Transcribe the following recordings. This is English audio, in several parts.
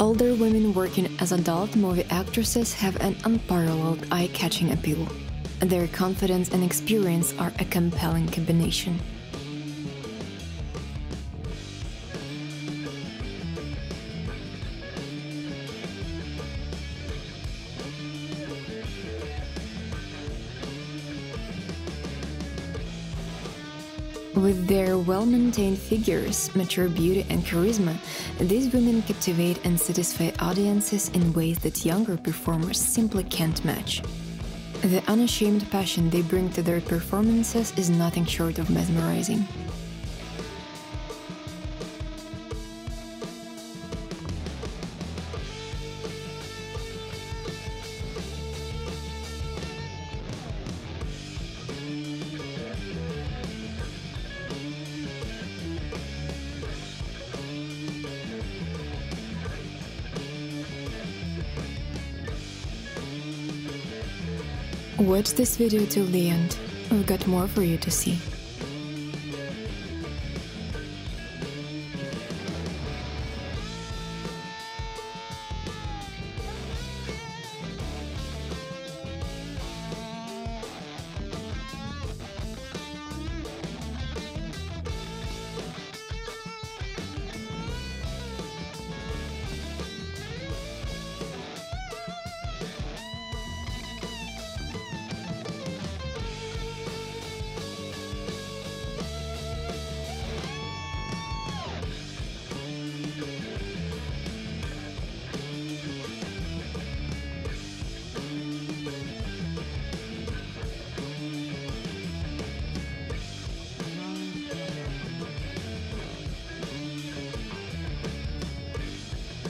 Older women working as adult movie actresses have an unparalleled eye catching appeal. Their confidence and experience are a compelling combination. With their well maintained figures, mature beauty, and charisma, these women captivate and satisfy audiences in ways that younger performers simply can't match. The unashamed passion they bring to their performances is nothing short of mesmerizing. Watch this video till the end. We've got more for you to see.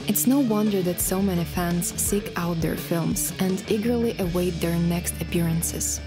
It's no wonder that so many fans seek out their films and eagerly await their next appearances.